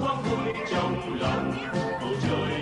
thoáng vui trong lòng bầu trời